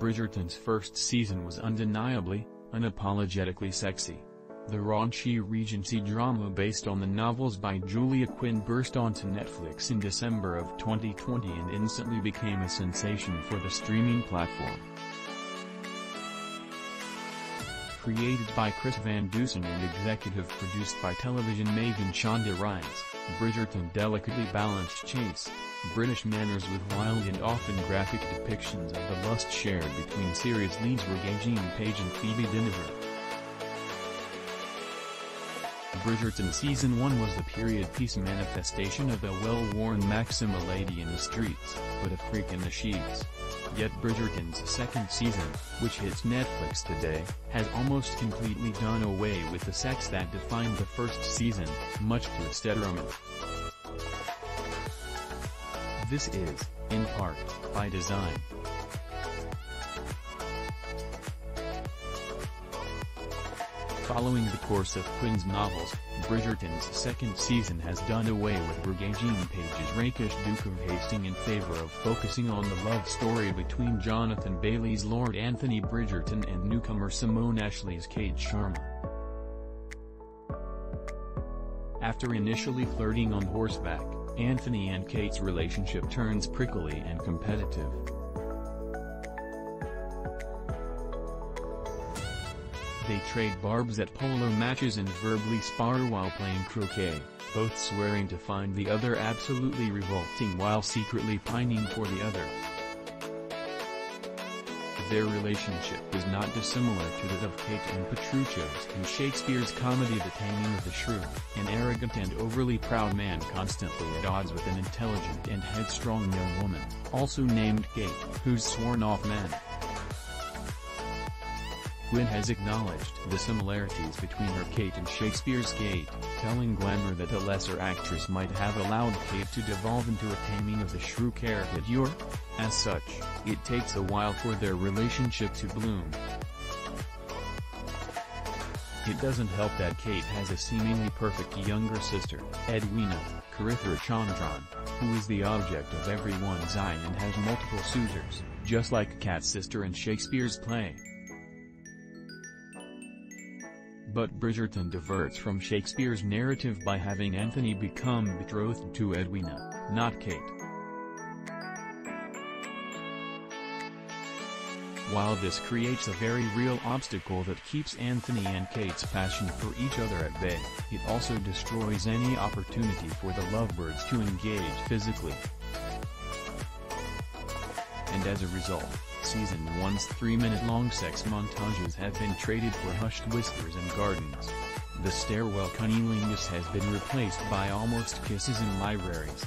Bridgerton's first season was undeniably, unapologetically sexy. The raunchy Regency drama based on the novels by Julia Quinn burst onto Netflix in December of 2020 and instantly became a sensation for the streaming platform. Created by Chris Van Dusen and executive produced by television maven Shonda Rhimes, Bridgerton delicately balanced chase, British manners with wild and often graphic depictions of the lust shared between series leads Regé-Jean Page and Phoebe Dynevor. Bridgerton Season 1 was the period piece manifestation of a well-worn maxim lady in the streets, but a freak in the sheets. Yet Bridgerton's second season, which hits Netflix today, has almost completely done away with the sex that defined the first season, much to its detriment. This is, in part, by design. Following the course of Quinn's novels, Bridgerton's second season has done away with Regé-Jean Page's rakish Duke of Hastings in favor of focusing on the love story between Jonathan Bailey's Lord Anthony Bridgerton and newcomer Simone Ashley's Kate Sharma. After initially flirting on horseback, Anthony and Kate's relationship turns prickly and competitive. They trade barbs at polo matches and verbally spar while playing croquet, both swearing to find the other absolutely revolting while secretly pining for the other. Their relationship is not dissimilar to that of Kate and Petruchio's in Shakespeare's comedy The Taming of the Shrew, an arrogant and overly proud man constantly at odds with an intelligent and headstrong young woman, also named Kate, who's sworn off men. Quinn has acknowledged the similarities between her Kate and Shakespeare's Kate, telling Glamour that a lesser actress might have allowed Kate to devolve into a taming of the shrew caricature. As such, it takes a while for their relationship to bloom. It doesn't help that Kate has a seemingly perfect younger sister, Edwina, Charithra Chandran, who is the object of everyone's eye and has multiple suitors, just like Kat's sister in Shakespeare's play. But Bridgerton diverts from Shakespeare's narrative by having Anthony become betrothed to Edwina, not Kate. While this creates a very real obstacle that keeps Anthony and Kate's passion for each other at bay, it also destroys any opportunity for the lovebirds to engage physically. And as a result, Season 1's three-minute-long sex montages have been traded for hushed whispers and gardens. The stairwell cunnilingus has been replaced by almost kisses in libraries.